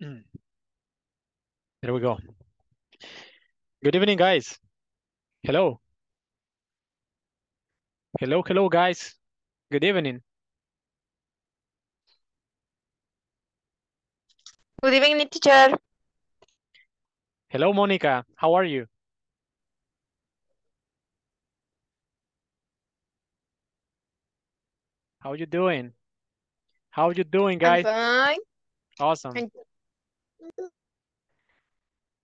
There we go. Good evening, guys. Hello. Hello, hello, guys. Good evening. Good evening, teacher. Hello, Monica. How are you? How are you doing? How are you doing, guys? I'm fine. Awesome.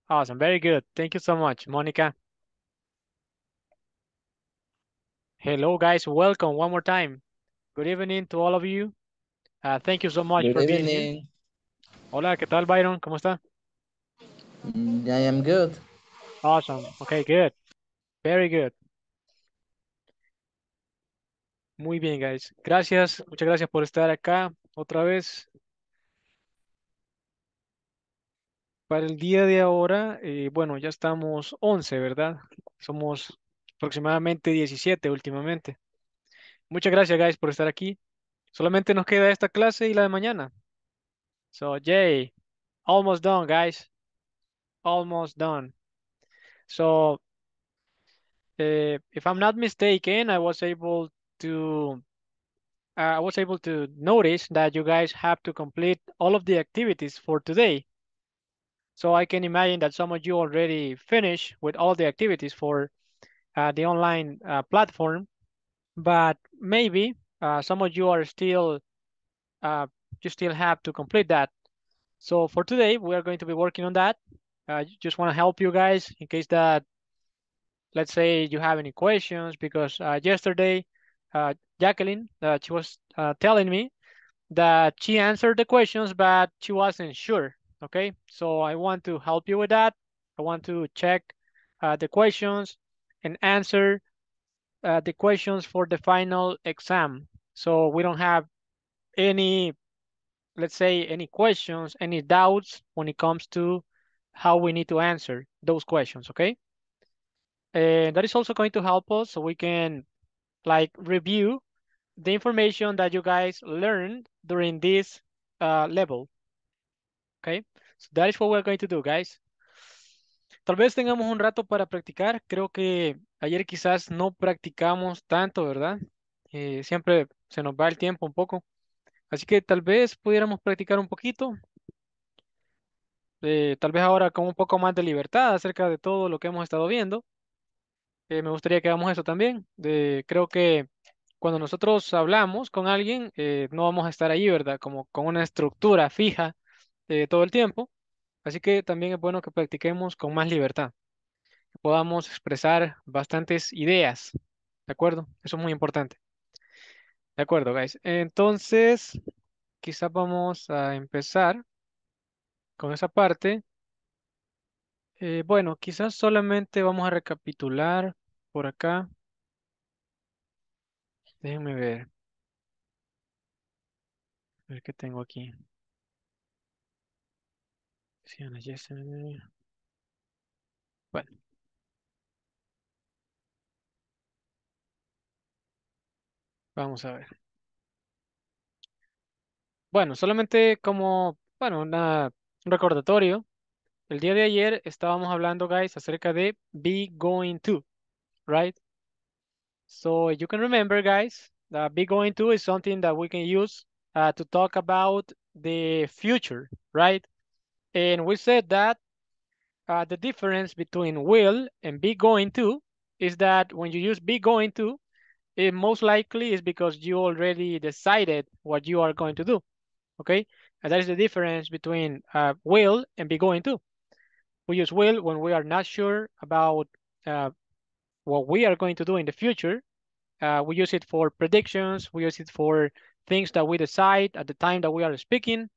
Awesome. Very good. Thank you so much, Monica. Hello, guys. Welcome one more time. Good evening to all of you. Uh, thank you so much Good for being here. evening. Hola, ¿qué tal, Byron? ¿Cómo está? Mm, I am good. Awesome. Okay, good. Very good. Muy bien, guys. Gracias. Muchas gracias por estar acá otra vez. Para el día de ahora, eh, bueno, ya estamos 11, ¿verdad? Somos aproximadamente 17 últimamente. Muchas gracias, guys, por estar aquí. Solamente nos queda esta clase y la de mañana. So, yay. Almost done, guys. Almost done. So, uh, if I'm not mistaken, I was able to I was able to notice that you guys have to complete all of the activities for today. So I can imagine that some of you already finished with all the activities for uh, the online uh, platform, but maybe uh, some of you are still, uh, you still have to complete that. So for today, we are going to be working on that. Uh, just want to help you guys in case that, let's say you have any questions, because uh, yesterday, Jacqueline, she was telling me that she answered the questions, but she wasn't sure. Okay, so I want to help you with that. I want to check uh, the questions and answer uh, the questions for the final exam. So we don't have any, let's say, any questions, any doubts when it comes to how we need to answer those questions, okay? And that is also going to help us so we can like review the information that you guys learned during this uh, level. Okay, so that is what we're going to do, guys. Tal vez tengamos un rato para practicar. Creo que ayer quizás no practicamos tanto, ¿verdad? Eh, siempre se nos va el tiempo un poco. Así que tal vez pudiéramos practicar un poquito. Eh, tal vez ahora con un poco más de libertad acerca de todo lo que hemos estado viendo. Eh, me gustaría que hagamos eso también. Creo que cuando nosotros hablamos con alguien, eh, no vamos a estar ahí, ¿verdad? Como con una estructura fija eh, todo el tiempo. Así que también es bueno que practiquemos con más libertad, que podamos expresar bastantes ideas, ¿de acuerdo? Eso es muy importante. De acuerdo, guys. Entonces, quizás vamos a empezar con esa parte. Eh, bueno, quizás solamente vamos a recapitular por acá. Déjenme ver. A ver qué tengo aquí. Bueno. Vamos a ver. Bueno, solamente como, bueno, una, un recordatorio. El día de ayer estábamos hablando, guys, acerca de be going to, right? So you can remember, guys, that be going to is something that we can use uh, to talk about the future, right? And we said that uh, the difference between will and be going to is that when you use be going to, it most likely is because you already decided what you are going to do, okay? And that is the difference between uh, will and be going to. We use will when we are not sure about uh, what we are going to do in the future. Uh, we use it for predictions. We use it for things that we decide at the time that we are speaking.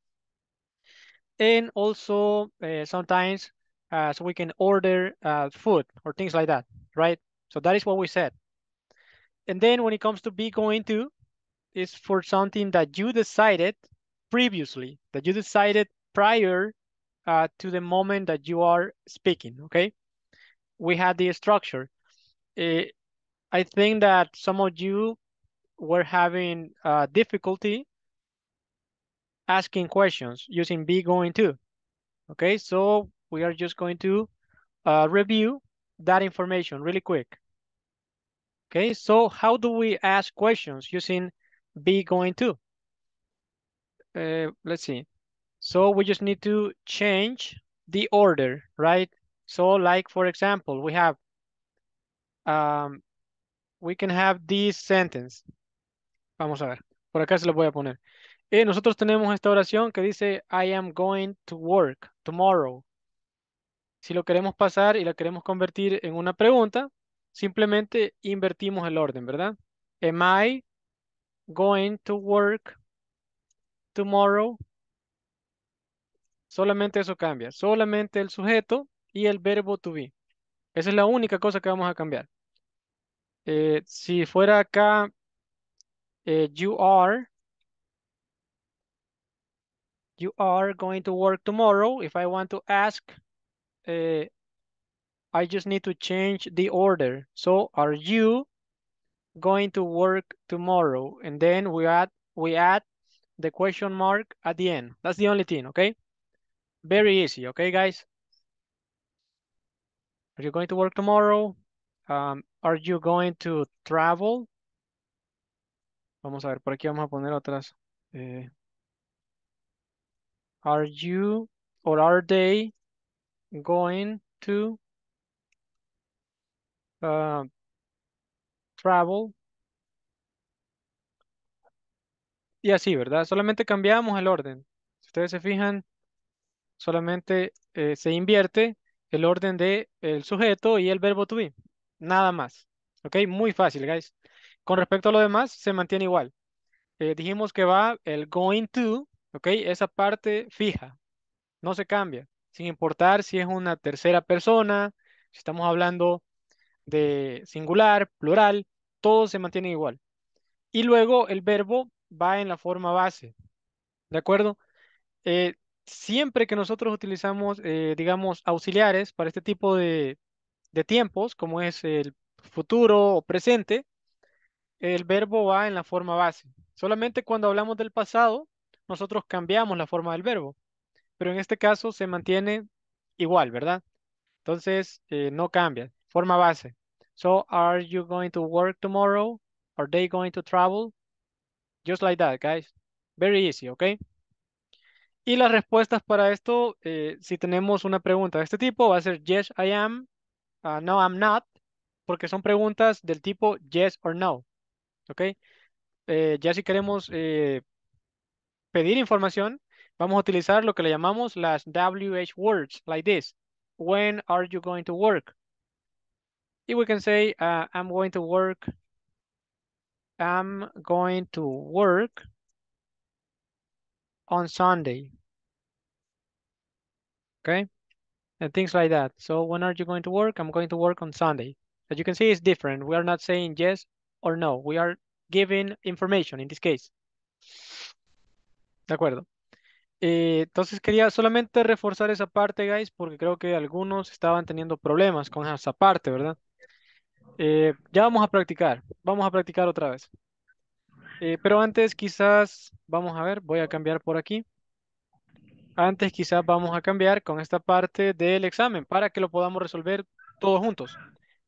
And also uh, sometimes uh, so we can order uh, food or things like that, right? So that is what we said. And then when it comes to be going to, is for something that you decided previously, that you decided prior uh, to the moment that you are speaking, okay? We had the structure. Uh, I think that some of you were having uh, difficulty asking questions using be going to. Okay, so we are just going to uh, review that information really quick. Okay, so how do we ask questions using be going to? Uh, let's see. So we just need to change the order, right? So like, for example, we have, um, we can have this sentence. Vamos a ver, por acá se lo voy a poner. Eh, nosotros tenemos esta oración que dice, I am going to work tomorrow. Si lo queremos pasar y la queremos convertir en una pregunta, simplemente invertimos el orden, ¿verdad? Am I going to work tomorrow? Solamente eso cambia, solamente el sujeto y el verbo to be. Esa es la única cosa que vamos a cambiar. Eh, si fuera acá, eh, you are, you are going to work tomorrow. If I want to ask, uh, I just need to change the order. So are you going to work tomorrow? And then we add, we add the question mark at the end. That's the only thing, okay? Very easy, okay, guys? Are you going to work tomorrow? Um, are you going to travel? Vamos a ver, por aquí vamos a poner otras. Eh, are you or are they going to uh, travel? Y así, ¿verdad? Solamente cambiamos el orden. Si ustedes se fijan, solamente eh, se invierte el orden de sujeto y el verbo to be. Nada más. ¿Ok? Muy fácil, guys. Con respecto a lo demás, se mantiene igual. Eh, dijimos que va el going to, ¿ok? Esa parte fija. No se cambia. Sin importar si es una tercera persona, si estamos hablando de singular, plural, todo se mantiene igual. Y luego el verbo va en la forma base. ¿De acuerdo? Eh, siempre que nosotros utilizamos, eh, digamos, auxiliares para este tipo de, de tiempos, como es el futuro o presente, el verbo va en la forma base. Solamente cuando hablamos del pasado, nosotros cambiamos la forma del verbo, pero en este caso se mantiene igual, ¿verdad? Entonces, eh, no cambia, forma base. So, are you going to work tomorrow? Are they going to travel? Just like that, guys. Very easy, ¿ok? Y las respuestas para esto, eh, si tenemos una pregunta de este tipo, va a ser yes, I am, uh, no, I'm not, porque son preguntas del tipo yes or no, ¿ok? Eh, ya si queremos eh, pedir información, vamos a utilizar lo que le llamamos las WH words, like this. When are you going to work? Y we can say, uh, I'm going to work, I'm going to work on Sunday. Okay? And things like that. So when are you going to work? I'm going to work on Sunday. As you can see, it's different. We are not saying yes or no. We are giving information in this case. De acuerdo. Eh, entonces quería solamente reforzar esa parte, guys, porque creo que algunos estaban teniendo problemas con esa parte, ¿verdad? Eh, ya vamos a practicar. Vamos a practicar otra vez. Eh, pero antes quizás, vamos a ver, voy a cambiar por aquí. Antes quizás vamos a cambiar con esta parte del examen para que lo podamos resolver todos juntos.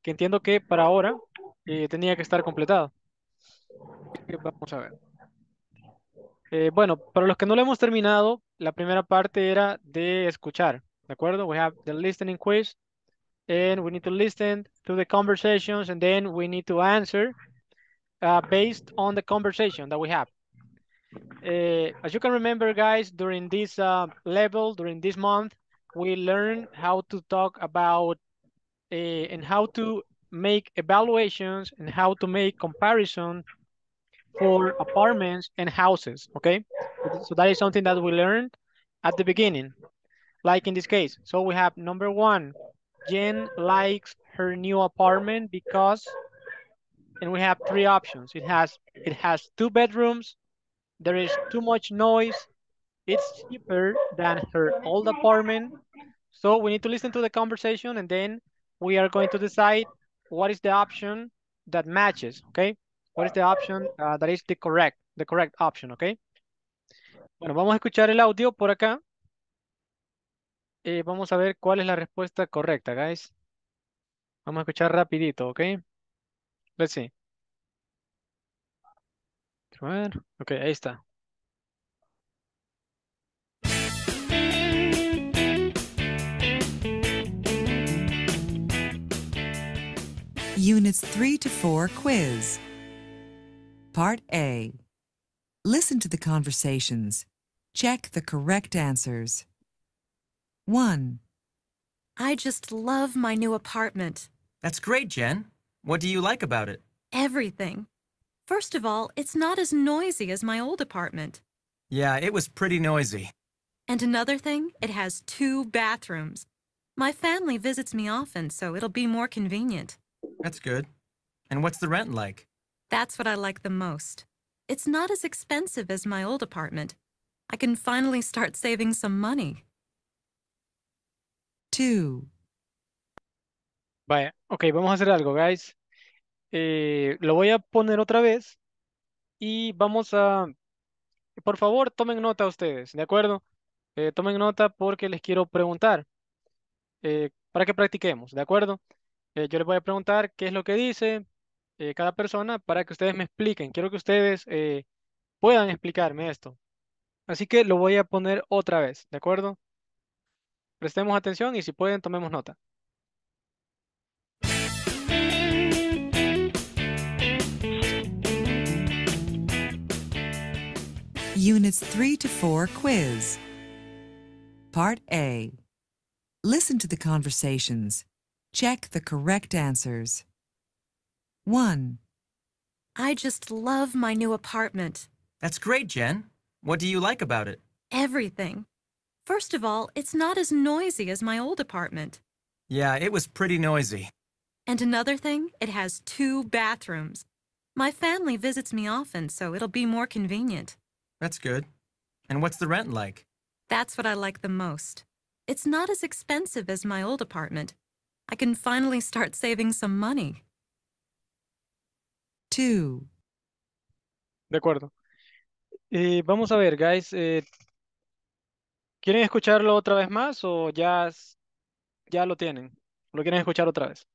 Que entiendo que para ahora eh, tenía que estar completado. Vamos a ver. Eh, bueno, para los que no lo hemos terminado, la primera parte era de escuchar, ¿de acuerdo? We have the listening quiz, and we need to listen to the conversations, and then we need to answer uh, based on the conversation that we have. Uh, as you can remember, guys, during this uh, level, during this month, we learned how to talk about uh, and how to make evaluations and how to make comparison for apartments and houses, okay? So that is something that we learned at the beginning, like in this case. So we have number one, Jen likes her new apartment because, and we have three options. It has, it has two bedrooms, there is too much noise, it's cheaper than her old apartment. So we need to listen to the conversation and then we are going to decide what is the option that matches, okay? What is the option uh, that is the correct, the correct option, okay? Bueno, vamos a escuchar el audio por acá. eh, vamos a ver cuál es la respuesta correcta, guys. Vamos a escuchar rapidito, ¿ok? Let's see. A ver, ok, ahí está. Units 3 to 4 quiz. Part A. Listen to the conversations. Check the correct answers. 1, I just love my new apartment. That's great, Jen. What do you like about it? Everything. First of all, it's not as noisy as my old apartment. Yeah, it was pretty noisy. And another thing, it has two bathrooms. My family visits me often, so it'll be more convenient. That's good. And what's the rent like? That's what I like the most. It's not as expensive as my old apartment. I can finally start saving some money. 2, Vaya, ok, vamos a hacer algo, guys. Eh, lo voy a poner otra vez y vamos a, por favor, tomen nota ustedes, ¿de acuerdo? Eh, tomen nota porque les quiero preguntar eh, para que practiquemos, ¿de acuerdo? Eh, yo les voy a preguntar qué es lo que dice eh, cada persona para que ustedes me expliquen. Quiero que ustedes eh, puedan explicarme esto. Así que lo voy a poner otra vez, ¿de acuerdo? Prestemos atención y si pueden, tomemos nota. Units 3 to 4 quiz. Part A. Listen to the conversations. Check the correct answers. 1, I just love my new apartment. That's great, Jen. What do you like about it? Everything. First of all, it's not as noisy as my old apartment. Yeah, it was pretty noisy. And another thing, it has two bathrooms. My family visits me often, so it'll be more convenient. That's good. And what's the rent like? That's what I like the most. It's not as expensive as my old apartment. I can finally start saving some money. 2, De acuerdo. Eh, vamos a ver, guys. eh, ¿quieren escucharlo otra vez más o ya, s- ya lo tienen? ¿Lo quieren escuchar otra vez?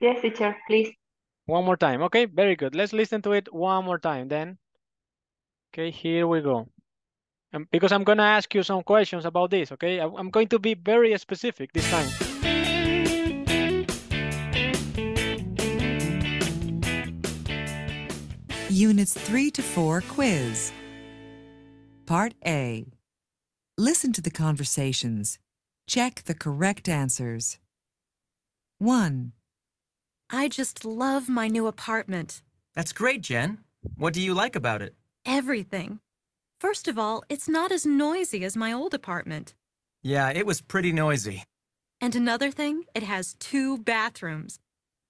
Yes, teacher, please. One more time. Okay, very good. Let's listen to it one more time then. Okay, here we go. Um, because I'm gonna ask you some questions about this, okay? I- I'm going to be very specific this time. Units 3 to 4 quiz. Part A. Listen to the conversations. Check the correct answers. 1, I just love my new apartment. That's great, Jen. What do you like about it? Everything. First of all, it's not as noisy as my old apartment. Yeah, it was pretty noisy. And another thing, it has two bathrooms.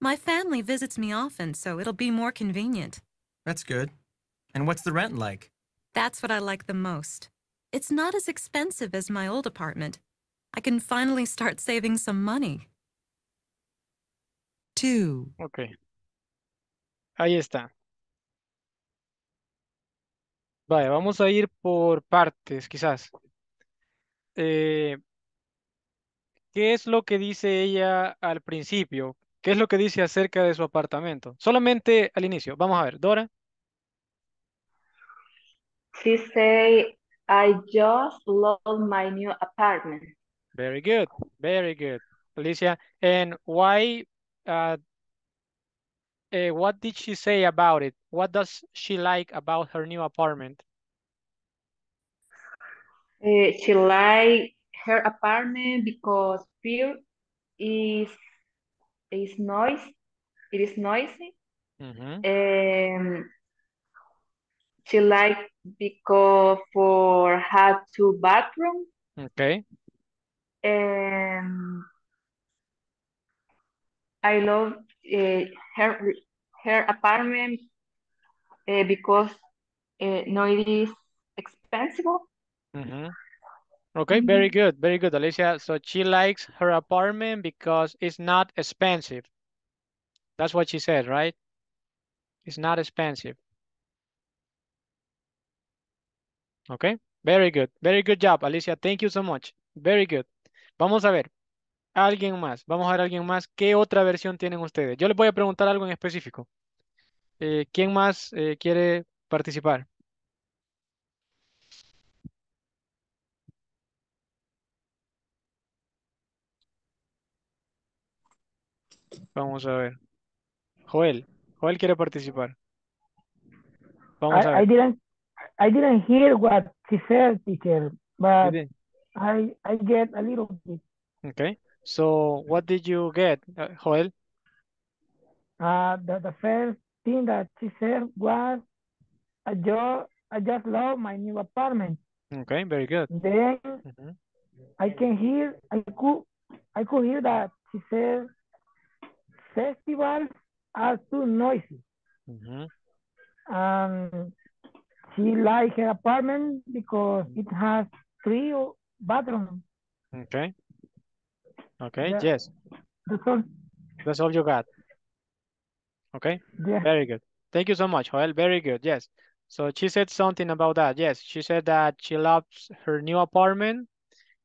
My family visits me often, so it'll be more convenient. That's good. And what's the rent like? That's what I like the most. It's not as expensive as my old apartment. I can finally start saving some money. 2, Okay. Ahí está. Vaya, vamos a ir por partes, quizás. Eh, ¿qué es lo que dice ella al principio? ¿Qué es lo que dice acerca de su apartamento? Solamente al inicio. Vamos a ver, Dora. She say, I just love my new apartment. Very good, very good. Alicia, and why, uh, eh, what did she say about it? What does she like about her new apartment? Eh, she like her apartment because fear is is noise. It is noisy. Mhm, Um, she like because for have two bathroom. Okay, And I love uh, her her apartment uh, because uh, no it is expensive. mhm. Okay, very good, very good, Alicia. So she likes her apartment because it's not expensive. That's what she said, right? It's not expensive. Okay, Very good. Very good job, Alicia. Thank you so much. Very good. Vamos a ver. Alguien más. Vamos a ver alguien más. ¿Qué otra versión tienen ustedes? Yo les voy a preguntar algo en específico. Eh, ¿quién más eh, quiere participar? Vamos a ver. Joel. Joel quiere participar. Vamos a I ver. didn't I didn't hear what she said, teacher, but I I get a little bit. Okay. So what did you get, uh, Joel? Uh, the, the first thing that she said was, I just, I just love my new apartment. Okay, very good. Then Mhm. I can hear, I could, I could hear that she said, festivals are too noisy. Mhm. Um, she likes her apartment because it has three bathrooms. Okay. Okay, Yeah. yes. That's all. That's all you got. Okay. Yeah. Very good. Thank you so much, Joel. Very good. Yes. So she said something about that. Yes, she said that she loves her new apartment,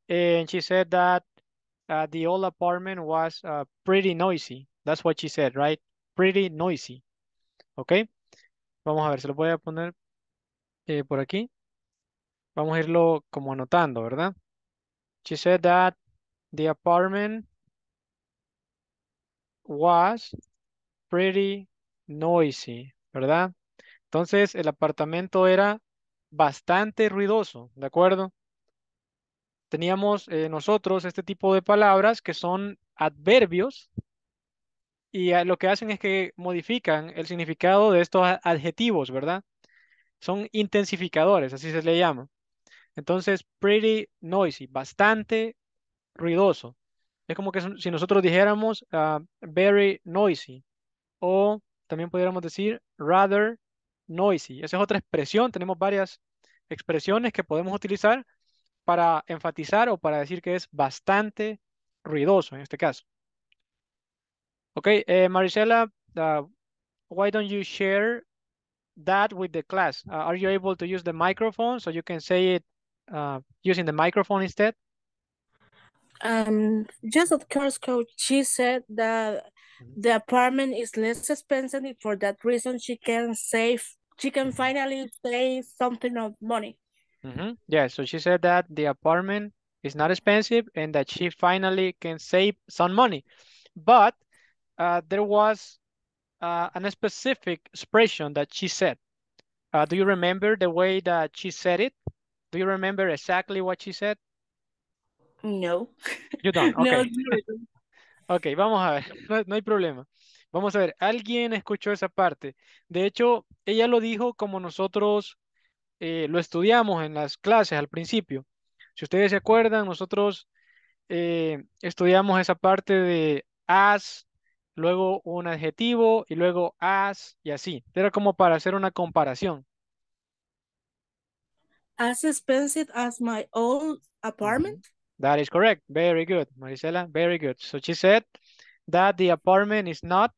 and she said that uh, the old apartment was uh, pretty noisy. That's what she said, right? Pretty noisy. Okay. Vamos a ver, se lo voy a poner eh, por aquí. Vamos a irlo como anotando, ¿verdad? She said that the apartment was pretty noisy, ¿verdad? Entonces, el apartamento era bastante ruidoso, ¿de acuerdo? Teníamos eh, nosotros este tipo de palabras que son adverbios y eh, lo que hacen es que modifican el significado de estos adjetivos, ¿verdad? Son intensificadores, así se le llama. Entonces, pretty noisy, bastante ruidoso. Es como que si nosotros dijéramos ah, very noisy o también pudiéramos decir rather noisy. Esa es otra expresión. Tenemos varias expresiones que podemos utilizar para enfatizar o para decir que es bastante ruidoso en este caso. Ok, eh, Marisela, uh, why don't you share that with the class? Uh, are you able to use the microphone so you can say it uh, using the microphone instead? Um, just of course, coach, she said that Mhm. the apartment is less expensive. For that reason, she can save, she can finally save something of money. Mm -hmm. Yeah, so she said that the apartment is not expensive and that she finally can save some money. But uh, there was uh, an specific expression that she said. Uh, do you remember the way that she said it? Do you remember exactly what she said? No. You don't. No, Okay. Ok, vamos a ver, no, no hay problema. Vamos a ver, ¿alguien escuchó esa parte? De hecho, ella lo dijo como nosotros eh, lo estudiamos en las clases al principio. Si ustedes se acuerdan, nosotros eh, estudiamos esa parte de as, luego un adjetivo y luego as y así. Era como para hacer una comparación. as expensive as my old apartment. That is correct. Very good, Marisela. Very good. So she said that the apartment is not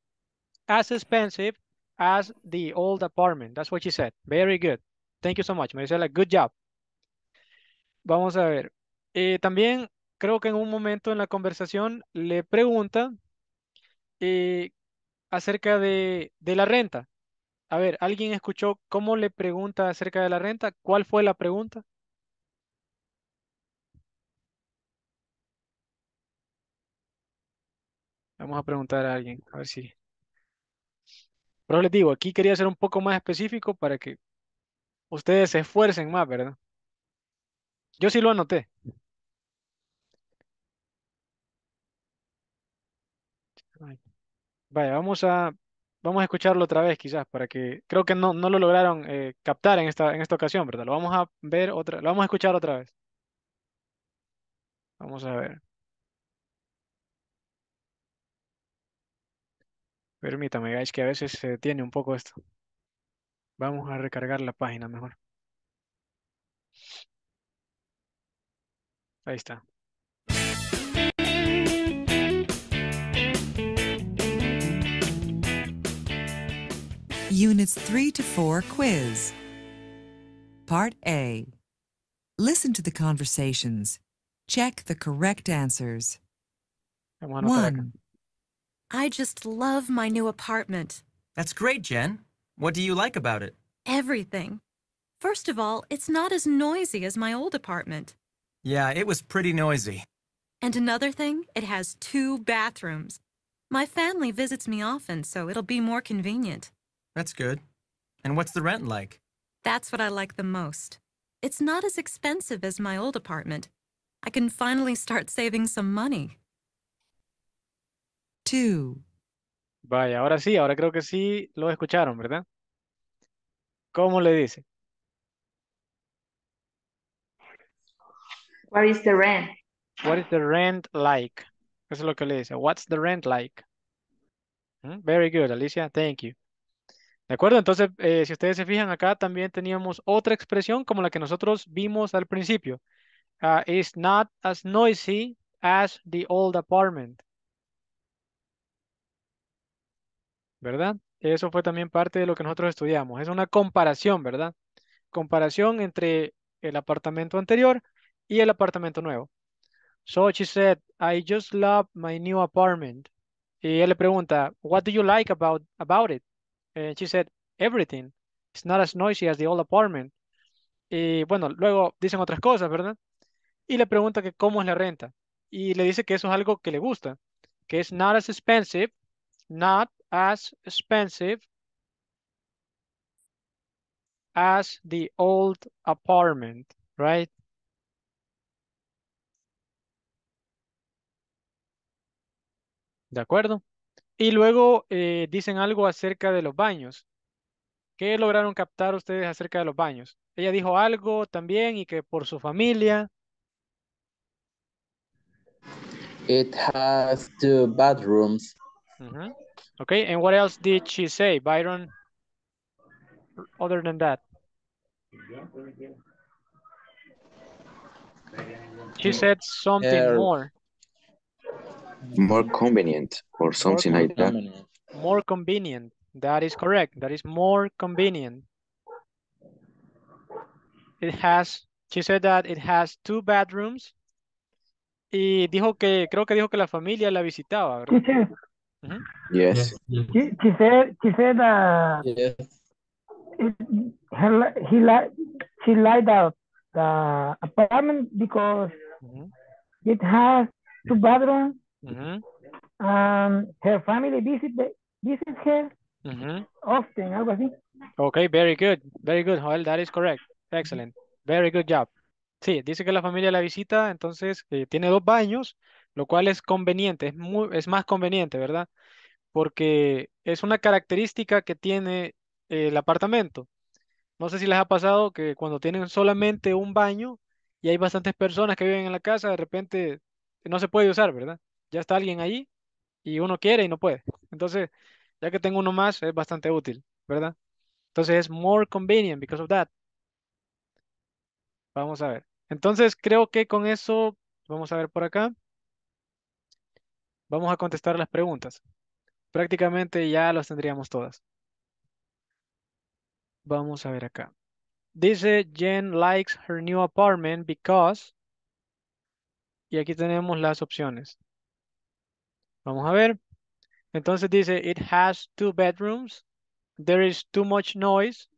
as expensive as the old apartment. That's what she said. Very good. Thank you so much, Marisela. Good job. Vamos a ver. Eh, también creo que en un momento en la conversación le pregunta eh, acerca de, de la renta. A ver, ¿alguien escuchó cómo le pregunta acerca de la renta? ¿Cuál fue la pregunta? Vamos a preguntar a alguien, a ver si. Pero les digo, aquí quería ser un poco más específico para que ustedes se esfuercen más, ¿verdad? Yo sí lo anoté. Vaya, vamos a, vamos a escucharlo otra vez quizás para que, creo que no, no lo lograron eh, captar en esta, en esta ocasión, ¿verdad? Lo vamos a ver otra, lo vamos a escuchar otra vez. Vamos a ver. Permítame, guys, que a veces se detiene un poco esto. Vamos a recargar la página mejor. Ahí está. Units 3 to 4 quiz. Part A. Listen to the conversations. Check the correct answers. Vamos a anotar 1, I just love my new apartment. That's great, Jen. What do you like about it? Everything. First of all, it's not as noisy as my old apartment. Yeah, it was pretty noisy. And another thing, it has two bathrooms. My family visits me often, so it'll be more convenient. That's good. And what's the rent like? That's what I like the most. It's not as expensive as my old apartment. I can finally start saving some money. 2, Vaya, ahora sí, ahora creo que sí lo escucharon, ¿verdad? ¿Cómo le dice? What is the rent? What is the rent like? Eso es lo que le dice. What's the rent like? Mm, Very good, Alicia. Thank you. ¿De acuerdo? Entonces, eh, si ustedes se fijan acá, también teníamos otra expresión como la que nosotros vimos al principio. Ah, it's not as noisy as the old apartment. ¿Verdad? Eso fue también parte de lo que nosotros estudiamos. Es una comparación, ¿verdad? Comparación entre el apartamento anterior y el apartamento nuevo. So she said, I just love my new apartment. Y él le pregunta, What do you like about, about it? And she said, Everything. It's not as noisy as the old apartment. Y bueno, luego dicen otras cosas, ¿verdad? Y le pregunta que cómo es la renta. Y le dice que eso es algo que le gusta, que es not as expensive, not as expensive as the old apartment, right? ¿De acuerdo? Y luego eh, dicen algo acerca de los baños. ¿Qué lograron captar ustedes acerca de los baños? Ella dijo algo también y que por su familia. It has two bathrooms. Okay, and what else did she say, Byron? Other than that. She said something Uh, more, More convenient or something like that. More convenient. That is correct. That is more convenient. It has, she said that it has two bedrooms. Y dijo que, creo que dijo que la familia la visitaba, ¿verdad? Teacher, Ujú. Yes. she, she said, she said, uh, Yes. it, her, he like, she liked the, the apartment because Ujú, it has two Um, her family visit, the- visit her ujú. often, algo así. Okay, very good. Very good, Joel. That is correct. Excellent. Very good job. Sí, dice que la familia la visita, entonces eh, tiene dos baños, lo cual es conveniente, es muy, es más conveniente, ¿verdad? Porque es una característica que tiene eh, el apartamento. No sé si les ha pasado que cuando tienen solamente un baño y hay bastantes personas que viven en la casa, de repente no se puede usar, ¿verdad? Ya está alguien ahí y uno quiere y no puede. Entonces, ya que tengo uno más, es bastante útil, ¿verdad? Entonces es more convenient because of that. Vamos a ver. Entonces creo que con eso, vamos a ver por acá. Vamos a contestar las preguntas. Prácticamente ya las tendríamos todas. Vamos a ver acá. Dice Jen likes her new apartment because. Y aquí tenemos las opciones. Vamos a ver. Entonces dice it has two bedrooms. There is too much noise.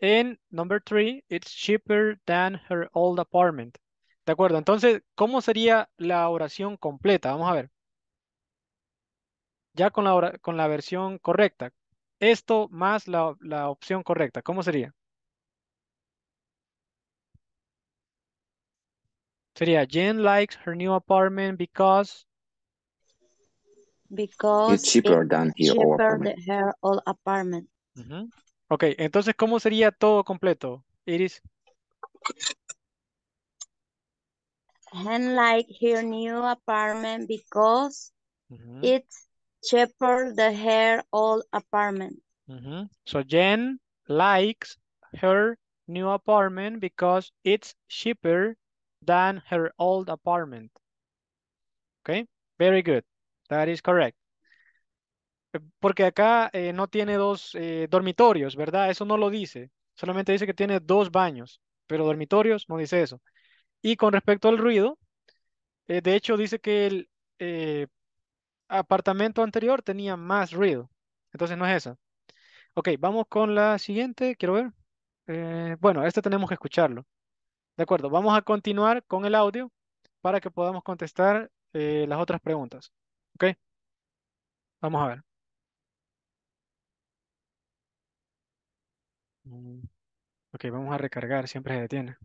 And number three, it's cheaper than her old apartment. De acuerdo, entonces, ¿cómo sería la oración completa? Vamos a ver. Ya con la, con la versión correcta. Esto más la, la opción correcta. ¿Cómo sería? Sería Jen likes her new apartment because. Because It's cheaper it's than her cheaper old than apartment. her old apartment. Ujú. Ok, entonces, ¿cómo sería todo completo? Iris. And like her new apartment because Ujú, it's cheaper than her old apartment. ujú. So Jen likes her new apartment because it's cheaper than her old apartment. Okay, very good. That is correct. Eh, Porque acá eh, no tiene dos eh, dormitorios, ¿verdad? Eso no lo dice. Solamente dice que tiene dos baños, pero dormitorios no dice eso. Y con respecto al ruido, de hecho dice que el apartamento anterior tenía más ruido. Entonces no es esa. Ok, vamos con la siguiente. Quiero ver. Bueno, este tenemos que escucharlo. De acuerdo, vamos a continuar con el audio para que podamos contestar las otras preguntas. Ok, vamos a ver. Mm, Ok, vamos a recargar, siempre se detiene.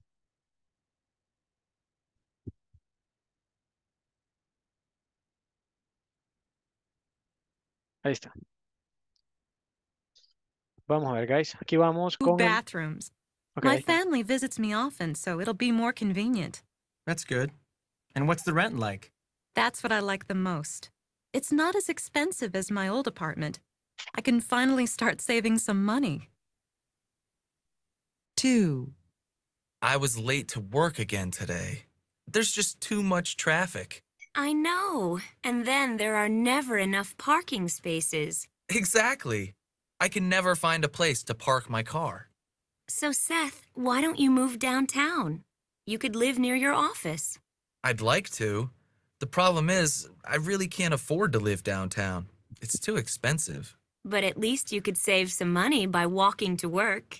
Ahí está. Vamos a ver, guys. Aquí vamos Two con el... bathrooms. Ok, ahí My está. family visits me often, so it'll be more convenient. That's good. And what's the rent like? That's what I like the most. It's not as expensive as my old apartment. I can finally start saving some money. 2, I was late to work again today. There's just too much traffic. I know. And then there are never enough parking spaces. Exactly. I can never find a place to park my car. So, Seth, why don't you move downtown? You could live near your office. I'd like to. The problem is, I really can't afford to live downtown. It's too expensive. But at least you could save some money by walking to work.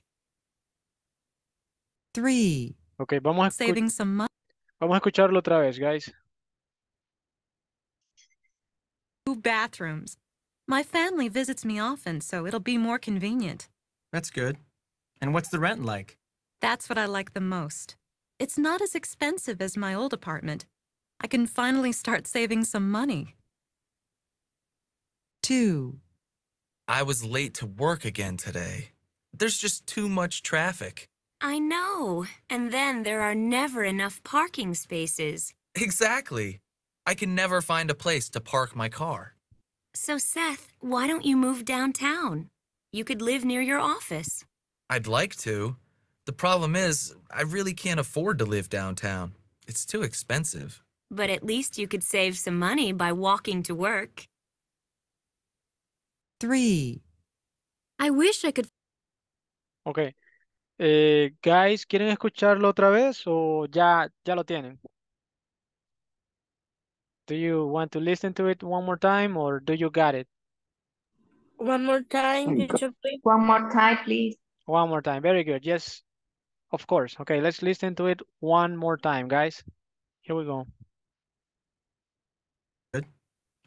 3, Ok, vamos a, Saving some money. vamos a escucharlo otra vez, guys. Two bathrooms. My family visits me often, so it'll be more convenient. That's good. And what's the rent like? That's what I like the most. It's not as expensive as my old apartment. I can finally start saving some money. 2, I was late to work again today. There's just too much traffic. I know. And then there are never enough parking spaces. Exactly. I can never find a place to park my car. So, Seth, why don't you move downtown? You could live near your office. I'd like to. The problem is, I really can't afford to live downtown. It's too expensive. But at least you could save some money by walking to work. 3, I wish I could. Ok. Eh, guys, ¿quieren escucharlo otra vez o ya, ya lo tienen? Do you want to listen to it one more time or do you got it? One more time, Mm, teacher, please. One more time, please. One more time. Very good. Yes, of course. Okay, let's listen to it one more time, guys. Here we go.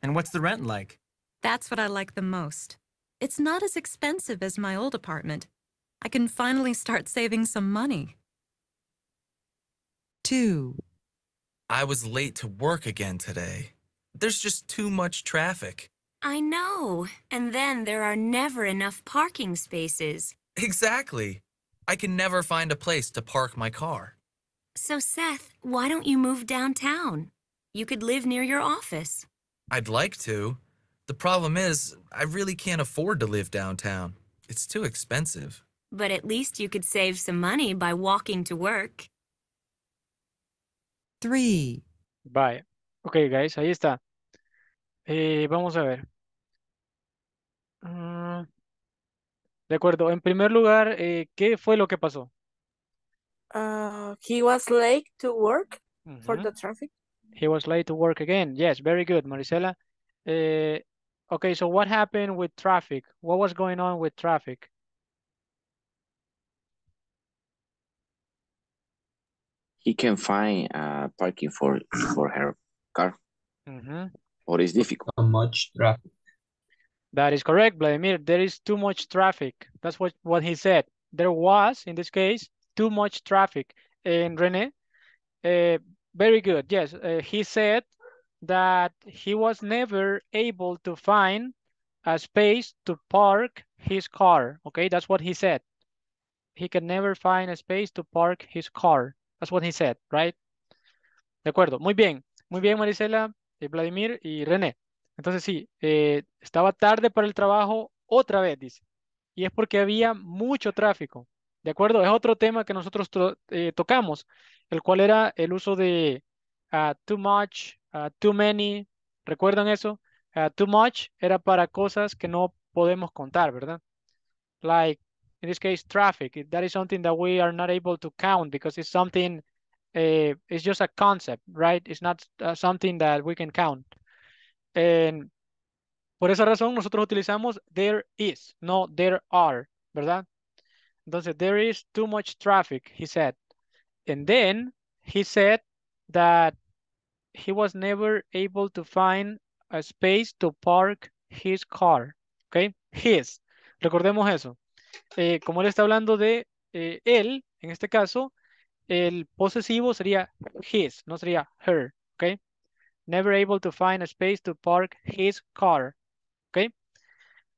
And what's the rent like? That's what I like the most. It's not as expensive as my old apartment. I can finally start saving some money. 2, I was late to work again today. There's just too much traffic. I know. And then there are never enough parking spaces. Exactly. I can never find a place to park my car. So, Seth, why don't you move downtown? You could live near your office. I'd like to. The problem is, I really can't afford to live downtown. It's too expensive. But at least you could save some money by walking to work. 3, Bye. Ok, guys, ahí está. Eh, vamos a ver. Mm, de acuerdo. En primer lugar, eh, ¿qué fue lo que pasó? Uh, he was late to work for the traffic. He was late to work again. Yes, very good, Marisela. Eh, okay, so what happened with traffic? What was going on with traffic? He can find uh, parking for for her car, Mhm. or it's difficult. much traffic. That is correct, Vladimir. There is too much traffic. That's what, what he said. There was, in this case, too much traffic. And Rene, uh, very good. Yes, uh, he said that he was never able to find a space to park his car. Okay, that's what he said. He can never find a space to park his car. That's what he said, right? De acuerdo. Muy bien. Muy bien, Marisela, Vladimir y René. Entonces sí, eh, estaba tarde para el trabajo otra vez, dice. Y es porque había mucho tráfico. ¿De acuerdo? Es otro tema que nosotros eh, tocamos, el cual era el uso de ah, too much, ah, too many. ¿Recuerdan eso? Ah, too much era para cosas que no podemos contar, ¿verdad? Like, in this case, traffic. That is something that we are not able to count because it's something eh, it's just a concept, right? It's not uh, something that we can count. And por esa razón nosotros utilizamos there is, no there are, ¿verdad? Entonces, there is too much traffic, he said. And then he said that he was never able to find a space to park his car. Okay, His. Recordemos eso. Eh, como él está hablando de eh, él, en este caso, el posesivo sería his, no sería her. Okay. Never able to find a space to park his car. Okay.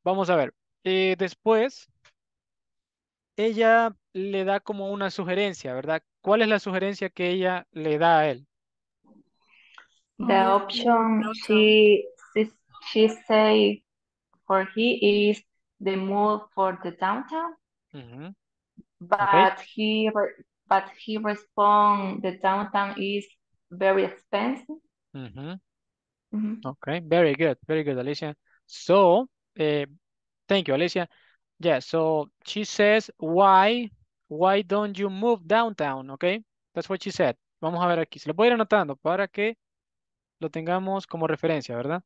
Vamos a ver. Eh, después, ella le da como una sugerencia, ¿verdad? ¿Cuál es la sugerencia que ella le da a él? The option she she, she say for he is the move for the downtown, but he but he respond the downtown is very expensive. Okay, very good, very good, Alicia. So, eh, thank you, Alicia. Yeah, so she says, why, why don't you move downtown? Okay, that's what she said. Vamos a ver aquí. Se lo voy a ir anotando para que lo tengamos como referencia, ¿verdad?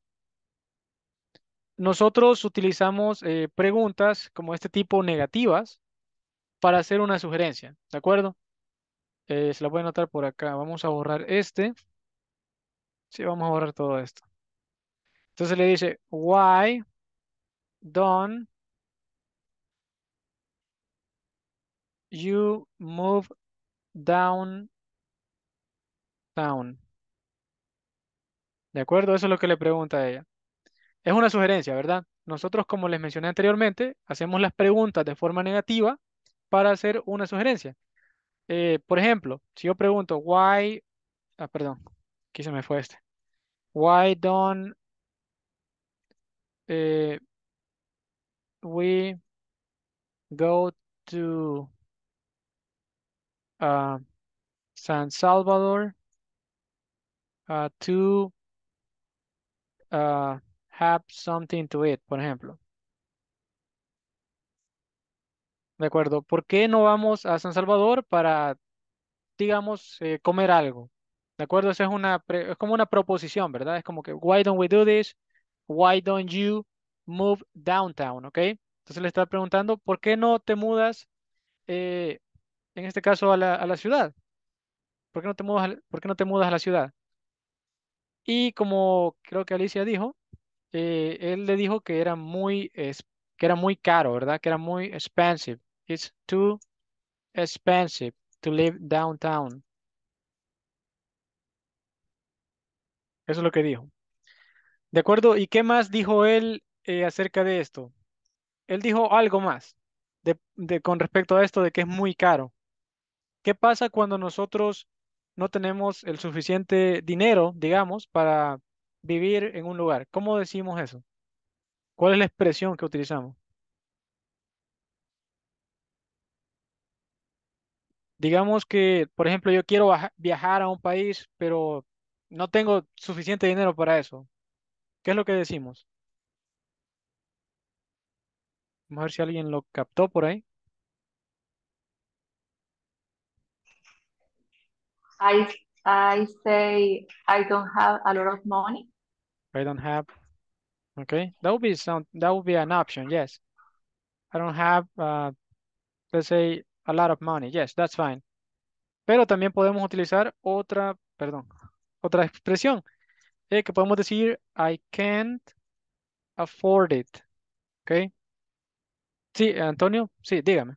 Nosotros utilizamos eh, preguntas como este tipo negativas para hacer una sugerencia, ¿de acuerdo? Eh, se la voy a anotar por acá. Vamos a borrar este. Sí, vamos a borrar todo esto. Entonces le dice, why don't you move downtown? ¿De acuerdo? Eso es lo que le pregunta a ella. Es una sugerencia, ¿verdad? Nosotros, como les mencioné anteriormente, hacemos las preguntas de forma negativa para hacer una sugerencia. Eh, por ejemplo, si yo pregunto, why, ah, perdón, aquí se me fue este. Why don't eh, we go to uh, San Salvador uh, to uh, have something to eat, por ejemplo. De acuerdo. ¿Por qué no vamos a San Salvador para, digamos, eh, comer algo? De acuerdo, esa es una, pre- es como una proposición, ¿verdad? Es como que, why don't we do this? Why don't you move downtown? ¿Ok? Entonces le está preguntando, ¿por qué no te mudas, eh, en este caso, a la, a la ciudad? ¿Por qué no te mudas, por qué no te mudas a la ciudad? Y como creo que Alicia dijo, eh, él le dijo que era muy, que era muy caro, ¿verdad? Que era muy expensive. It's too expensive to live downtown. Eso es lo que dijo. ¿De acuerdo? ¿Y qué más dijo él eh, acerca de esto? Él dijo algo más de, de- con respecto a esto de que es muy caro. ¿Qué pasa cuando nosotros no tenemos el suficiente dinero, digamos, para vivir en un lugar? ¿Cómo decimos eso? ¿Cuál es la expresión que utilizamos? Digamos que, por ejemplo, yo quiero viajar a un país, pero no tengo suficiente dinero para eso. ¿Qué es lo que decimos? Vamos a ver si alguien lo captó por ahí. I I say I don't have a lot of money. I don't have. Okay, that would be some. That would be an option. Yes, I don't have. Uh, let's say a lot of money. Yes, that's fine. Pero también podemos utilizar otra, perdón, otra expresión eh, que podemos decir I can't afford it. Okay. Sí, Antonio. Sí, dígame.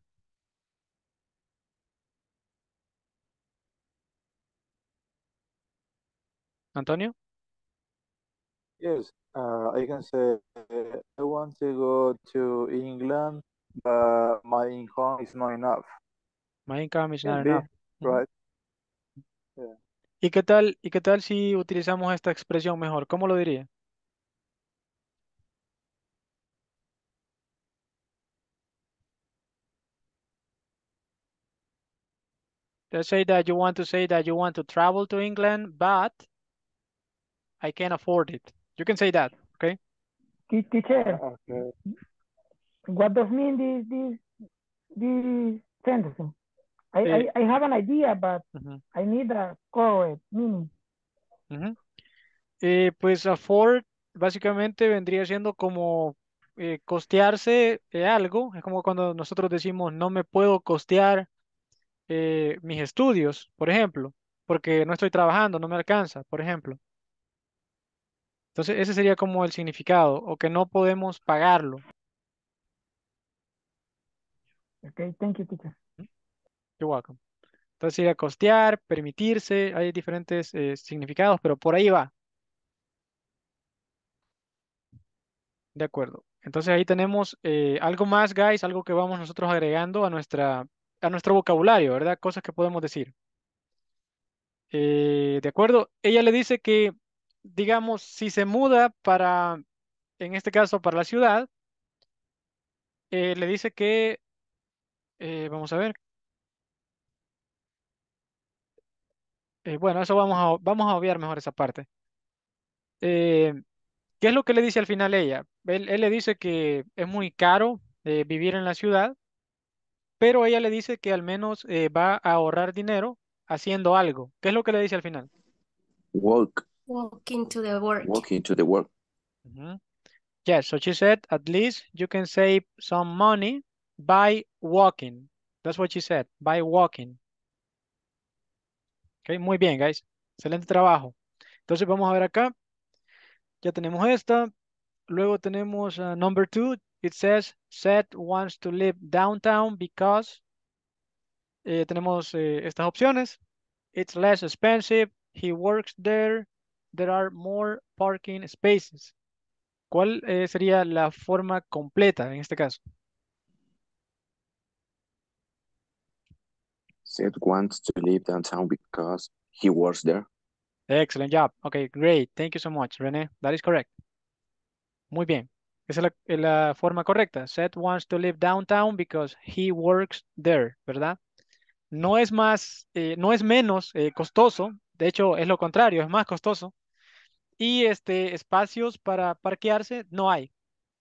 Antonio. Yes, uh, I can say uh, I want to go to England, but my income is not enough. My income is Can not be, enough. Right? Yeah. ¿Y qué tal, y qué tal si utilizamos esta expresión mejor? ¿Cómo lo diría? Let's say that you want to say that you want to travel to England, but I can't afford it. You can say that, okay? Te- Teacher, Okay. what does mean this this this sentence? I, Eh, I, I have an idea, but I need a correct meaning. ujú. Eh, pues afford básicamente vendría siendo como eh, costearse eh, algo. Es como cuando nosotros decimos no me puedo costear eh, mis estudios, por ejemplo, porque no estoy trabajando, no me alcanza, por ejemplo. Entonces ese sería como el significado, o que no podemos pagarlo. Okay, thank you, teacher. You're welcome. Entonces sería costear, permitirse, hay diferentes eh, significados, pero por ahí va. De acuerdo. Entonces ahí tenemos eh, algo más, guys, algo que vamos nosotros agregando a nuestra, a nuestro vocabulario, ¿verdad? Cosas que podemos decir. Eh, de acuerdo. Ella le dice que, digamos, si se muda para, en este caso, para la ciudad, eh, le dice que, eh, vamos a ver. Eh, bueno, eso vamos a, vamos a obviar mejor esa parte. ¿qué es lo que le dice al final ella? Él, él le dice que es muy caro vivir en la ciudad, pero ella le dice que al menos va a ahorrar dinero haciendo algo. ¿Qué es lo que le dice al final? Walk, Walking to the work. walking to the work. Ujú. Yes, so she said, at least you can save some money by walking. That's what she said, by walking. Ok, muy bien, guys. Excelente trabajo. Entonces vamos a ver acá. Ya tenemos esta. Luego tenemos uh, number two. It says, Seth wants to live downtown because. eh, tenemos eh, estas opciones. It's less expensive. He works there. There are more parking spaces. ¿Cuál eh, sería la forma completa en este caso? Seth wants to live downtown because he works there. Excellent job. Okay, great. Thank you so much, René. That is correct. Muy bien. Esa es la, es la forma correcta. Seth wants to live downtown because he works there, ¿verdad? No es más, eh, no es menos eh, costoso. De hecho, es lo contrario, es más costoso. Y este, espacios para parquearse no hay.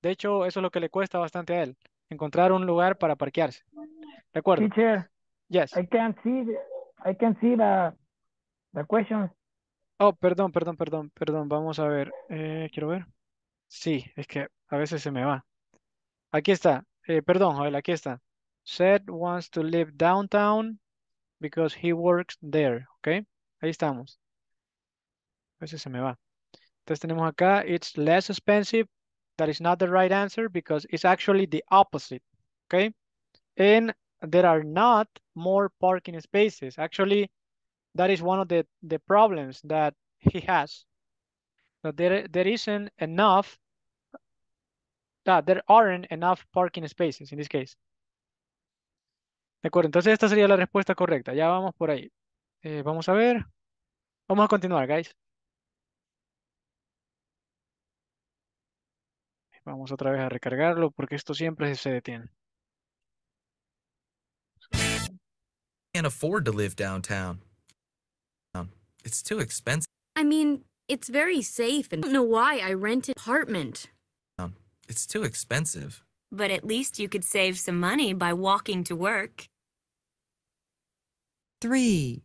De hecho, eso es lo que le cuesta bastante a él. Encontrar un lugar para parquearse. ¿De acuerdo? Teacher, Yes. I can see, the- I can see the, the questions. Oh, perdón, perdón, perdón, perdón. Vamos a ver. Eh, quiero ver. Sí, es que a veces se me va. Aquí está. Eh, perdón, Joel, aquí está. Seth wants to live downtown because he works there. ¿Ok? Ahí estamos. A veces se me va. Entonces tenemos acá, it's less expensive. That is not the right answer because it's actually the opposite. okay? And there are not more parking spaces. Actually, that is one of the, the problems that he has. That there, there isn't enough, that there aren't enough parking spaces in this case. De acuerdo, entonces esta sería la respuesta correcta. Ya vamos por ahí. Eh, vamos a ver. Vamos a continuar, guys. Vamos otra vez a recargarlo porque esto siempre se detiene. Can't afford to live downtown. It's too expensive. I mean, it's very safe and I don't know why I rent an apartment. It's too expensive. But at least you could save some money by walking to work. 3.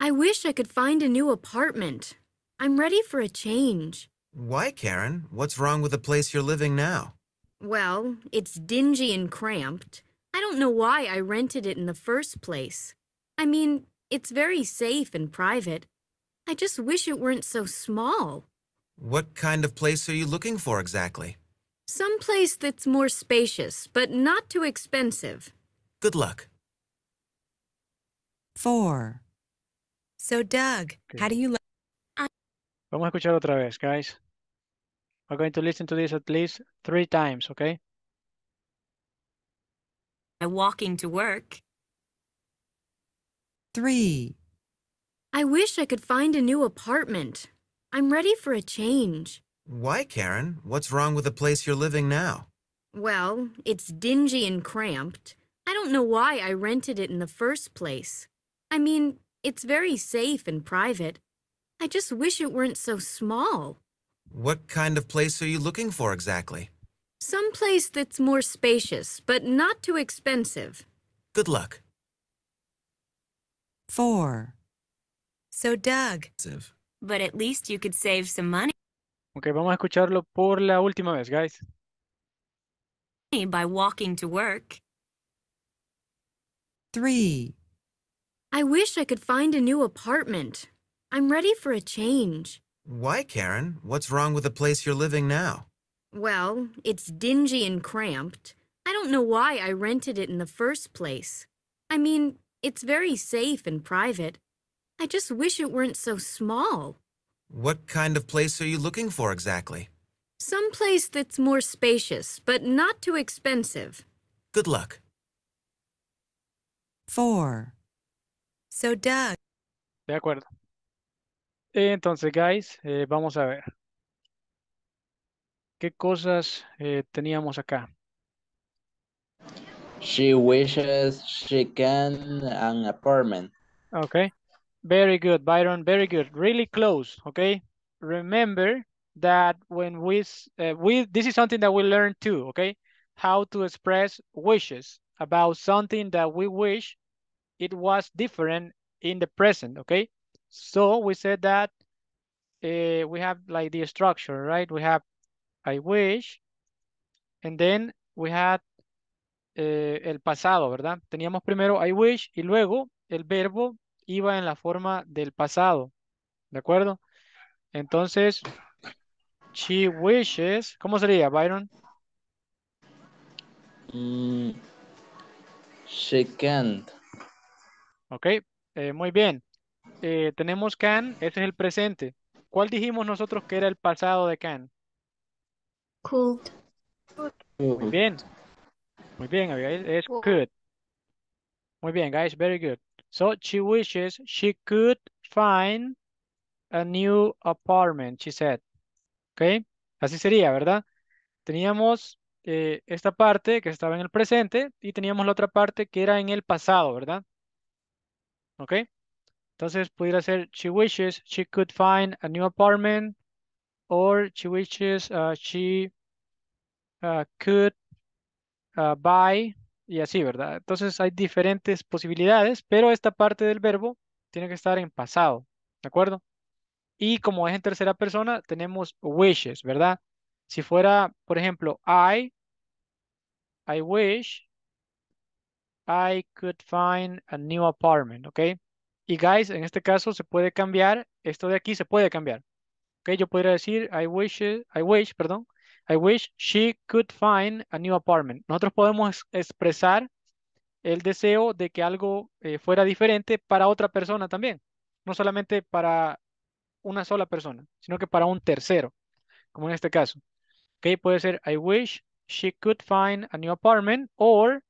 I wish I could find a new apartment. I'm ready for a change. Why, Karen? What's wrong with the place you're living now? Well, it's dingy and cramped. I don't know why I rented it in the first place. I mean, it's very safe and private. I just wish it weren't so small. What kind of place are you looking for exactly? Some place that's more spacious, but not too expensive. Good luck. 4. So, Doug, how do you like? Vamos a escuchar otra vez, guys. We're going to listen to this at least three times, okay? By walking to work. 3. I wish I could find a new apartment. I'm ready for a change. Why, Karen? What's wrong with the place you're living now? Well, it's dingy and cramped. I don't know why I rented it in the first place. I mean, it's very safe and private. I just wish it weren't so small. What kind of place are you looking for exactly? Some place that's more spacious, but not too expensive. Good luck. Four. So, Doug, But at least you could save some money Ok, vamos a escucharlo por la última vez, guys. by walking to work. Three. I wish I could find a new apartment. I'm ready for a change. Why, Karen? What's wrong with the place you're living now? Well, it's dingy and cramped. I don't know why I rented it in the first place. I mean, it's very safe and private. I just wish it weren't so small. What kind of place are you looking for exactly? Some place that's more spacious, but not too expensive. Good luck. Four. So, Doug, De acuerdo. Entonces, guys, eh, vamos a ver. ¿Qué cosas eh, teníamos acá? She wishes she can an apartment. Okay. Very good, Byron. Very good. Really close. Okay. Remember that when we, uh, we, this is something that we learn too. Okay. How to express wishes about something that we wish it was different in the present. Okay. So we said that uh, we have like the structure, right? We have I wish, and then we had eh, el pasado, ¿verdad? Teníamos primero I wish y luego el verbo iba en la forma del pasado, ¿de acuerdo? Entonces, she wishes, ¿cómo sería, Byron? Mm, she can't. Ok, eh, muy bien. Eh, tenemos can, ese es el presente. ¿Cuál dijimos nosotros que era el pasado de can? Could. Muy bien. Muy bien, Abigail. Es could. Muy bien, guys. Very good. So she wishes she could find a new apartment, she said. ¿Ok? Así sería, ¿verdad? Teníamos eh, esta parte que estaba en el presente y teníamos la otra parte que era en el pasado, ¿verdad? ¿Ok? Entonces pudiera ser she wishes she could find a new apartment or she wishes uh, she uh, could uh, buy y así, ¿verdad? Entonces hay diferentes posibilidades, pero esta parte del verbo tiene que estar en pasado, ¿de acuerdo? Y como es en tercera persona, tenemos wishes, ¿verdad? Si fuera, por ejemplo, I, I wish I could find a new apartment, ¿ok? Y guys, en este caso se puede cambiar, esto de aquí se puede cambiar. ¿Ok? Yo podría decir, I wish, I wish, perdón, I wish she could find a new apartment. Nosotros podemos ex- expresar el deseo de que algo eh, fuera diferente para otra persona también. No solamente para una sola persona, sino que para un tercero, como en este caso. ¿Ok? Puede ser, I wish she could find a new apartment or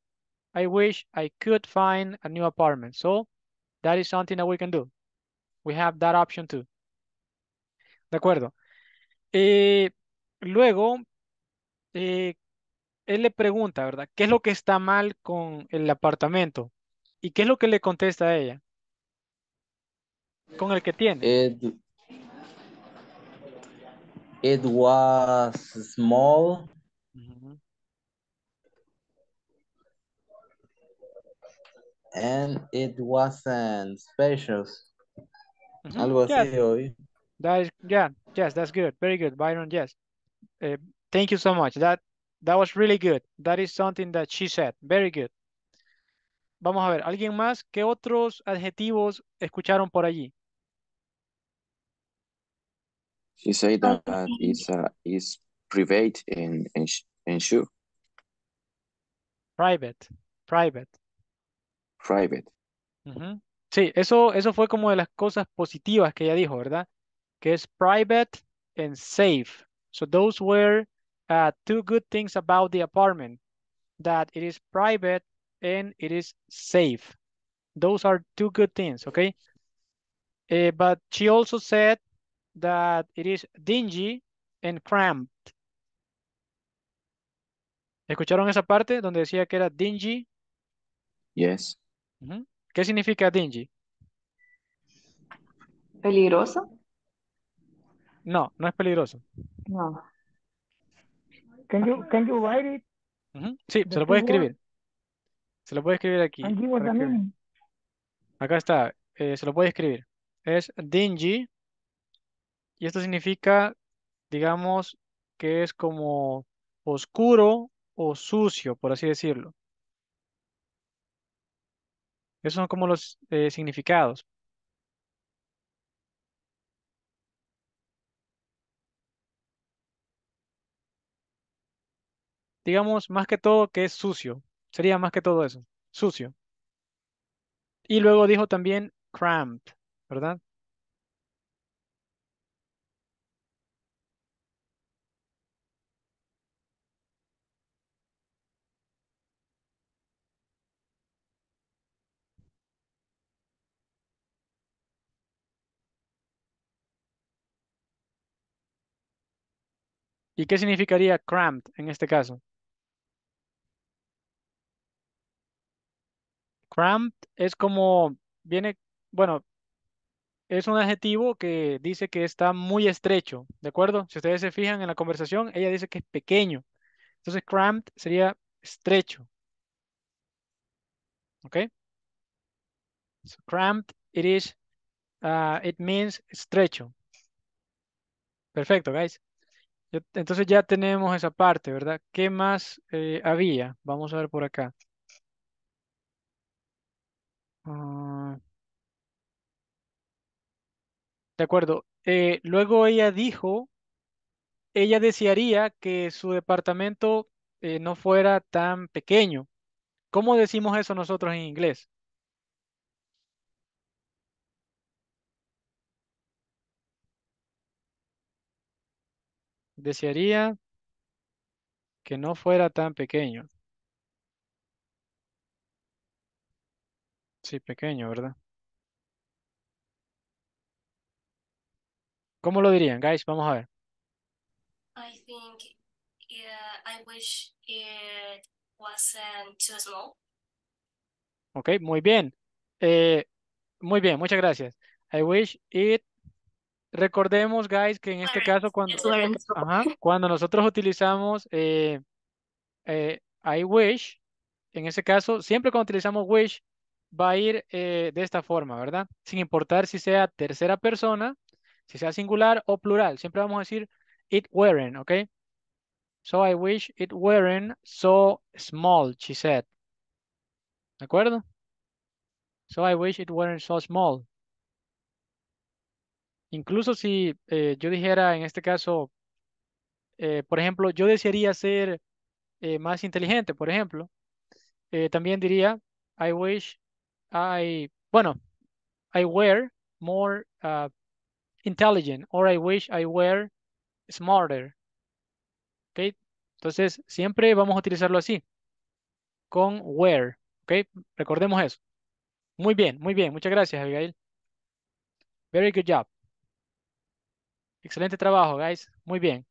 I wish I could find a new apartment. So that is something that we can do. We have that option too. De acuerdo. Eh, luego, eh, él le pregunta, ¿verdad? ¿Qué es lo que está mal con el apartamento? ¿Y qué es lo que le contesta a ella? Con el que tiene. It it was small. And it wasn't spacious. Ujú. Algo Yeah, así hoy. that is, yeah, yes, that's good. Very good, Byron, yes. Eh, thank you so much. That, that was really good. That is something that she said. Very good. Vamos a ver, ¿alguien más? ¿Qué otros adjetivos escucharon por allí? She said that it's uh, is private and and, sh- and sure Private, private. Private. Sí, eso, eso fue como de las cosas positivas que ella dijo, ¿verdad? Que es private and safe. So those were uh, two good things about the apartment, that it is private and it is safe. Those are two good things, okay? Eh, but she also said that it is dingy and cramped. ¿Escucharon esa parte donde decía que era dingy? Yes. Ujú. ¿Qué significa dingy? ¿Peligroso? No, no es peligroso. No. Can you can you write it Ujú. Sí, The se lo puede words. escribir. Se lo puede escribir aquí. and give us para the que- meaning? Acá está. eh, se lo a escribir. Es dingy. Y esto significa, digamos, que es como oscuro o sucio, por así decirlo. Esos son como los eh, significados. Digamos, más que todo que es sucio. Sería más que todo eso, sucio. Y luego dijo también cramped, ¿verdad? ¿Y qué significaría cramped en este caso? Cramped es como, viene, bueno, es un adjetivo que dice que está muy estrecho, ¿de acuerdo? Si ustedes se fijan en la conversación, ella dice que es pequeño. Entonces, cramped sería estrecho. ¿Ok? So, cramped, it is, uh, it means estrecho. Perfecto, guys. Entonces ya tenemos esa parte, ¿verdad? ¿Qué más eh, había? Vamos a ver por acá. Ah, de acuerdo. Eh, luego ella dijo, ella desearía que su departamento eh, no fuera tan pequeño. ¿Cómo decimos eso nosotros en inglés? Desearía que no fuera tan pequeño. Sí, pequeño, ¿verdad? ¿Cómo lo dirían, guys? Vamos a ver. I think yeah, I wish it wasn't too small. Ok, muy bien. Eh, muy bien, muchas gracias. I wish it. Recordemos, guys, que en este caso cuando, ajá, cuando nosotros utilizamos eh, eh, I wish, en ese caso, siempre cuando utilizamos wish, va a ir eh, de esta forma, ¿verdad? Sin importar si sea tercera persona, si sea singular o plural. Siempre vamos a decir it weren't, ¿ok? So I wish it weren't so small, she said. ¿De acuerdo? So I wish it weren't so small. Incluso si eh, yo dijera en este caso, eh, por ejemplo, yo desearía ser eh, más inteligente, por ejemplo, también diría, I wish I, bueno, I were more uh, intelligent, or I wish I were smarter. ¿Ok? Entonces, siempre vamos a utilizarlo así, con were. ¿Ok? Recordemos eso. Muy bien, muy bien. Muchas gracias, Abigail. Very good job. Excelente trabajo, guys. Muy bien.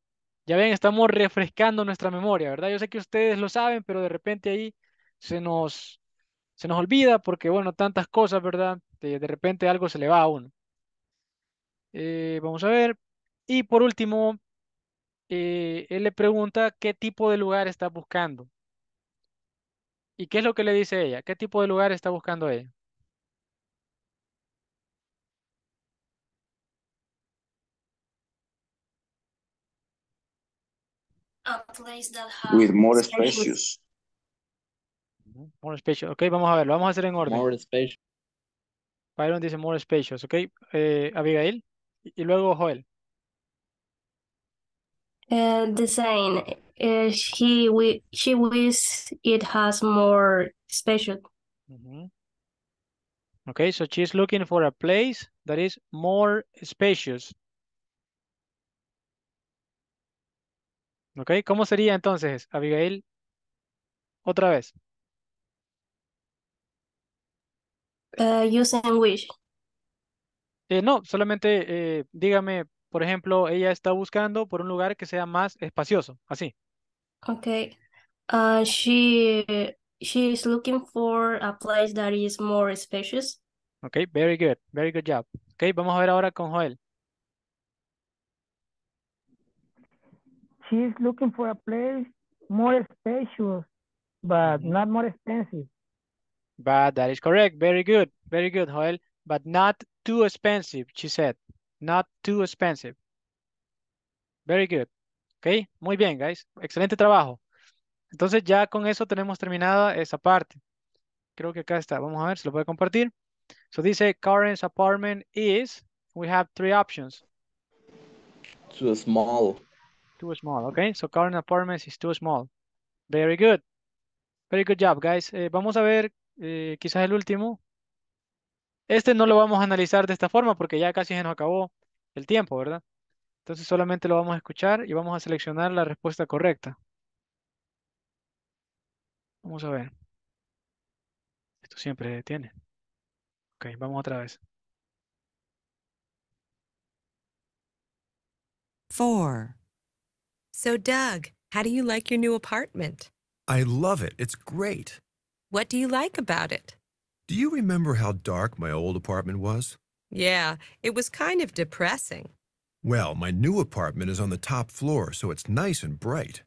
Ya ven, estamos refrescando nuestra memoria, ¿verdad? Yo sé que ustedes lo saben, pero de repente ahí se nos, se nos olvida porque, bueno, tantas cosas, ¿verdad? De, de repente algo se le va a uno. Eh, vamos a ver. Y por último, eh, él le pregunta qué tipo de lugar está buscando. ¿Y qué es lo que le dice ella? ¿Qué tipo de lugar está buscando ella? A place that With more spacious. spacious. More spacious. Ok, vamos a ver, lo vamos a hacer en orden. More spacious. Byron dice more spacious, ok. Eh, Abigail. Y, y luego Joel. Uh, the same. Uh, she wi she wish it has more spacious. Ujú. Okay, so she's looking for a place that is more spacious. Okay, ¿cómo sería entonces, Abigail? Otra vez. Uh, using wish. Eh, no, solamente eh, dígame, por ejemplo, ella está buscando por un lugar que sea más espacioso, así. Okay. Uh, she she is looking for a place that is more spacious. Okay, very good, very good job. Okay, vamos a ver ahora con Joel. She's looking for a place more spacious, but not more expensive. But that is correct. Very good. Very good, Joel. but not too expensive, she said. Not too expensive. Very good. Ok, muy bien, guys. Excelente trabajo. Entonces ya con eso tenemos terminada esa parte. Creo que acá está. Vamos a ver si lo puede compartir. So dice Karen's apartment is, we have three options. Too small. Too small, okay? So Karen's apartment is too small. Very good. Very good job, guys. Eh, vamos a ver eh, quizás el último. Este no lo vamos a analizar de esta forma porque ya casi se nos acabó el tiempo, ¿verdad? Entonces solamente lo vamos a escuchar y vamos a seleccionar la respuesta correcta. Vamos a ver. Esto siempre tiene. Ok, vamos otra vez. Four. So, Doug, how do you like your new apartment? I love it. It's great. What do you like about it? Do you remember how dark my old apartment was? Yeah, it was kind of depressing. Well, my new apartment is on the top floor, so it's nice and bright.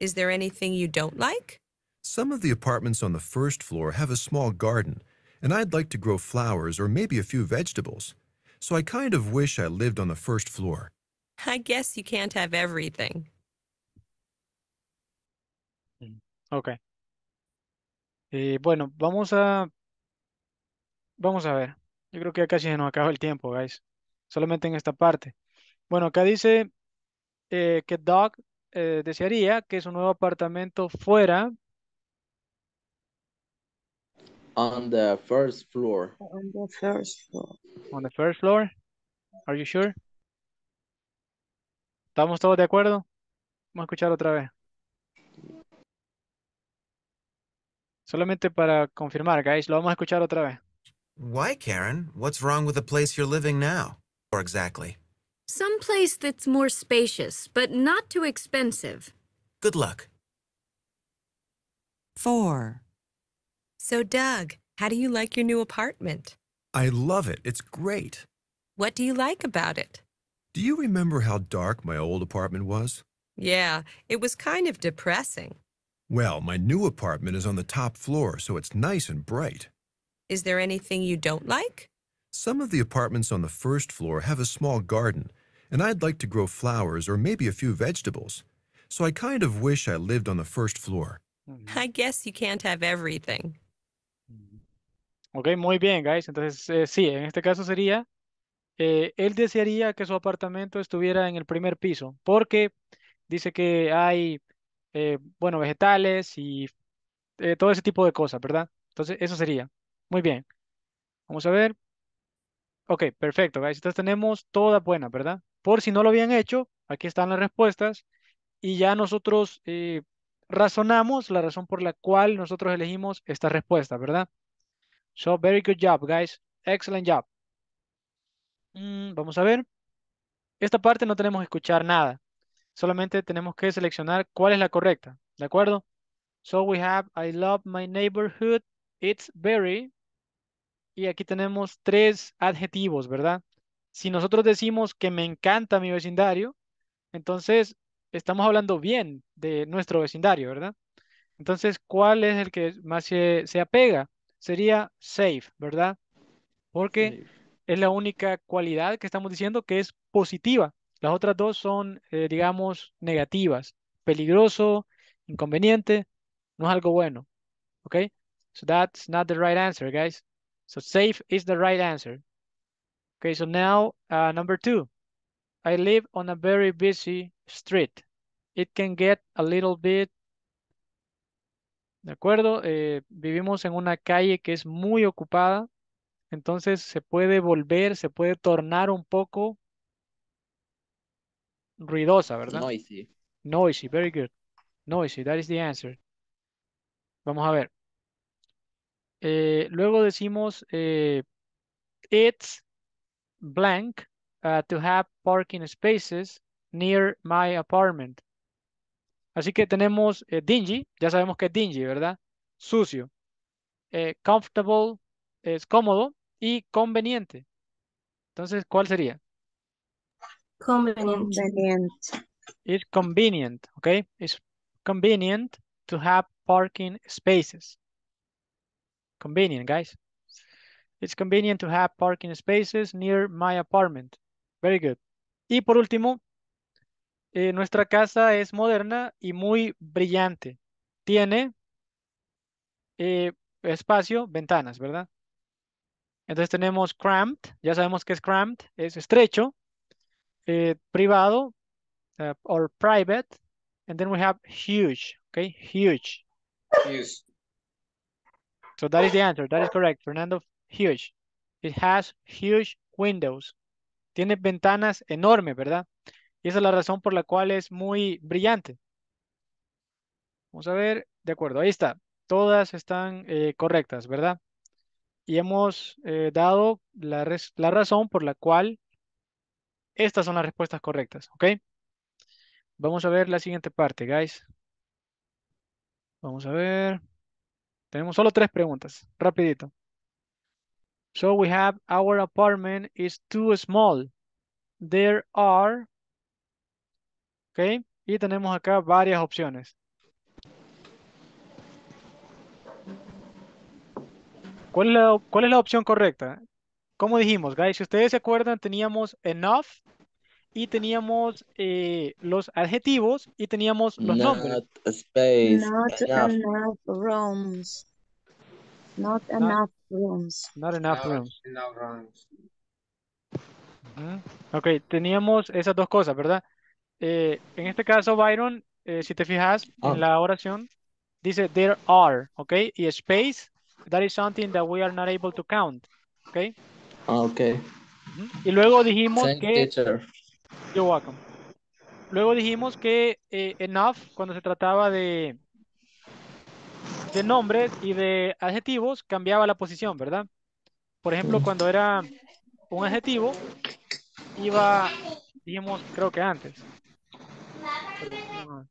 Is there anything you don't like? Some of the apartments on the first floor have a small garden, and I'd like to grow flowers or maybe a few vegetables. So I kind of wish I lived on the first floor. I guess you can't have everything. Ok. Eh, bueno, vamos a... Vamos a ver. Yo creo que ya casi se nos acaba el tiempo, guys. Solamente en esta parte. Bueno, acá dice eh, que Doug eh, desearía que su nuevo apartamento fuera On the first floor. On the first floor. on the first floor. Are you sure? ¿Estamos todos de acuerdo? Vamos a escuchar otra vez. Solamente para confirmar, guys, lo vamos a escuchar otra vez. Why, Karen? What's wrong with the place you're living now? Or exactly? Some place that's more spacious, but not too expensive. Good luck. Four. So, Doug, how do you like your new apartment? I love it. It's great. What do you like about it? Do you remember how dark my old apartment was? Yeah, it was kind of depressing. Well, my new apartment is on the top floor, so it's nice and bright. Is there anything you don't like? Some of the apartments on the first floor have a small garden, and I'd like to grow flowers or maybe a few vegetables. So I kind of wish I lived on the first floor. I guess you can't have everything. Ok, muy bien, guys. Entonces, eh, sí, en este caso sería, eh, él desearía que su apartamento estuviera en el primer piso, porque dice que hay, eh, bueno, vegetales y eh, todo ese tipo de cosas, ¿verdad? Entonces, eso sería. Muy bien. Vamos a ver. Ok, perfecto, guys. Entonces tenemos todas buenas, ¿verdad? Por si no lo habían hecho, aquí están las respuestas y ya nosotros eh, razonamos la razón por la cual nosotros elegimos esta respuesta, ¿verdad? So, very good job, guys. Excellent job. Mm, vamos a ver. Esta parte no tenemos que escuchar nada. Solamente tenemos que seleccionar cuál es la correcta. ¿De acuerdo? So we have I love my neighborhood. It's very. Y aquí tenemos tres adjetivos, ¿verdad? Si nosotros decimos que me encanta mi vecindario, entonces estamos hablando bien de nuestro vecindario, ¿verdad? Entonces, ¿cuál es el que más se, se apega? Sería safe, ¿verdad? Porque es la única cualidad que estamos diciendo que es positiva. Las otras dos son, eh, digamos, negativas. Peligroso, inconveniente, no es algo bueno. ¿Ok? So that's not the right answer, guys. So safe is the right answer. Okay, so now uh, number two. I live on a very busy street. It can get a little bit. ¿De acuerdo? Eh, vivimos en una calle que es muy ocupada. Entonces se puede volver, se puede tornar un poco ruidosa, ¿verdad? Noisy. Noisy, very good. Noisy, that is the answer. Vamos a ver. Eh, luego decimos eh, it's blank uh, to have parking spaces near my apartment. Así que tenemos eh, dingy, ya sabemos que es dingy, ¿verdad? Sucio. Eh, comfortable es cómodo y conveniente. Entonces, ¿cuál sería? Convenient. It's convenient, okay? It's convenient to have parking spaces. Convenient, guys. It's convenient to have parking spaces near my apartment. Very good. Y por último, eh, nuestra casa es moderna y muy brillante. Tiene eh, espacio, ventanas, ¿verdad? Entonces tenemos cramped, ya sabemos que es cramped, es estrecho, eh, privado, uh, or private, and then we have huge, okay, huge. Huge. So that is the answer, that is correct, Fernando, huge. It has huge windows. Tiene ventanas enormes, ¿verdad? Y esa es la razón por la cual es muy brillante. Vamos a ver, de acuerdo, ahí está. Todas están eh, correctas, ¿verdad? Y hemos eh, dado la, la razón por la cual estas son las respuestas correctas, ¿ok? Vamos a ver la siguiente parte, guys. Vamos a ver. Tenemos solo tres preguntas, rapidito. So we have our apartment is too small. There are, ok, y tenemos acá varias opciones. ¿Cuál es la, cuál es la opción correcta? Como dijimos, guys, si ustedes se acuerdan, teníamos enough y teníamos eh, los adjetivos y teníamos los nombres. Not a space. Not enough. enough rooms. Not Not- enough rooms. Not enough No, rooms. no rooms. Ujú. Ok, teníamos esas dos cosas, ¿verdad? Eh, en este caso, Byron, eh, si te fijas Ah. en la oración, dice there are, ¿ok? Y space, that is something that we are not able to count, ¿ok? Okay. Ujú. Y luego dijimos Thank que, teacher. you're welcome. Luego dijimos que eh, enough, cuando se trataba de, de nombres y de adjetivos, cambiaba la posición, ¿verdad? Por ejemplo, cuando era un adjetivo, iba, dijimos, creo que antes. Perdón.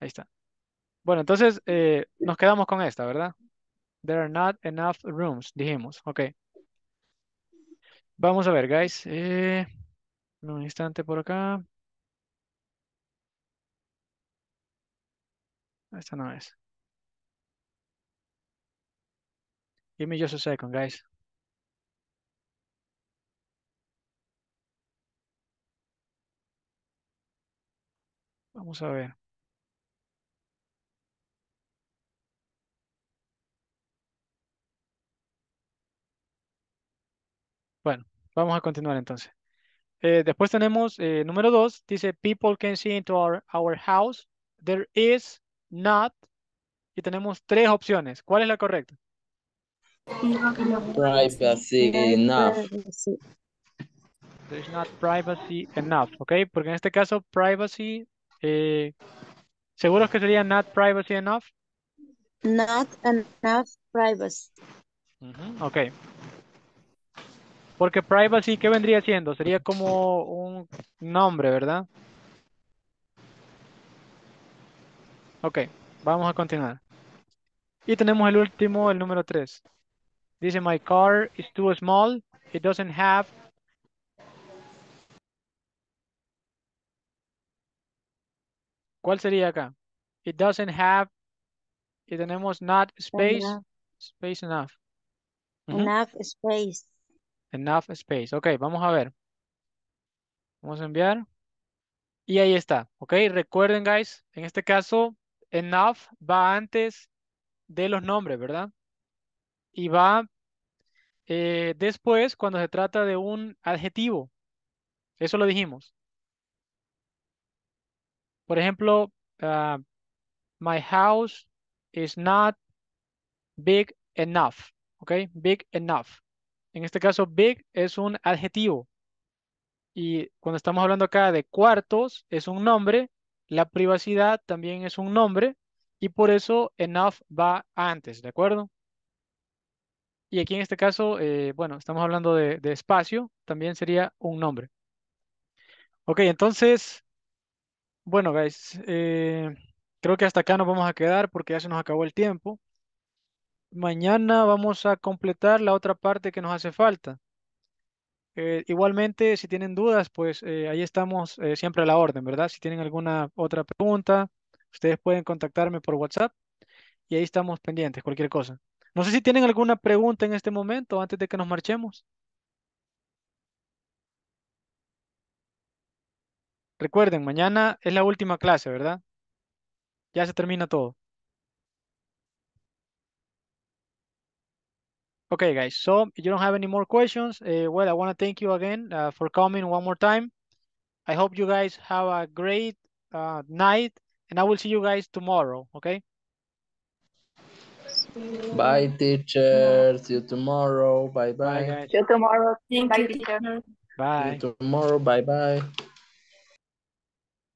Ahí está. Bueno, entonces eh, nos quedamos con esta, ¿verdad? There are not enough rooms, dijimos. Ok. Vamos a ver, guys. Eh, un instante por acá. Esta no es. Give me just a second, guys. Vamos a ver. Vamos a continuar entonces. Eh, después tenemos eh, número dos, dice people can see into our, our house. There is not. Y tenemos tres opciones. ¿Cuál es la correcta? Privacy enough. privacy. There is not privacy enough, ¿ok? Porque en este caso, privacy, eh, ¿seguros que sería not privacy enough? Not enough privacy. Ujú, Ok. Porque privacy, ¿qué vendría siendo? Sería como un nombre, ¿verdad? Ok, vamos a continuar. Y tenemos el último, el número 3. Dice, my car is too small. It doesn't have... ¿Cuál sería acá? It doesn't have... Y tenemos not space. Enough, Space enough. Enough space. Enough space. Ok, vamos a ver. Vamos a enviar. Y ahí está. Ok, recuerden, guys, en este caso, enough va antes de los nombres, ¿verdad? Y va eh, después cuando se trata de un adjetivo. Eso lo dijimos. Por ejemplo, ah, my house is not big enough. Ok, big enough. En este caso, big es un adjetivo. Y cuando estamos hablando acá de cuartos, es un nombre. La privacidad también es un nombre. Y por eso enough va antes, ¿de acuerdo? Y aquí en este caso, eh, bueno, estamos hablando de, espacio, también sería un nombre. Ok, entonces, bueno, guys, eh, creo que hasta acá nos vamos a quedar porque ya se nos acabó el tiempo. Mañana vamos a completar la otra parte que nos hace falta. Eh, igualmente, si tienen dudas, pues eh, ahí estamos eh, siempre a la orden, ¿verdad? Si tienen alguna otra pregunta, ustedes pueden contactarme por WhatsApp y ahí estamos pendientes, cualquier cosa. No sé si tienen alguna pregunta en este momento antes de que nos marchemos. Recuerden, mañana es la última clase, ¿verdad? Ya se termina todo. Okay, guys. So if you don't have any more questions, uh, well, I want to thank you again uh, for coming one more time. I hope you guys have a great uh, night, and I will see you guys tomorrow. Okay. Bye, teacher. See you tomorrow. Bye, Bye, bye. See you tomorrow. Thank Bye, you, teacher. teacher. Bye. See you tomorrow. Bye, bye.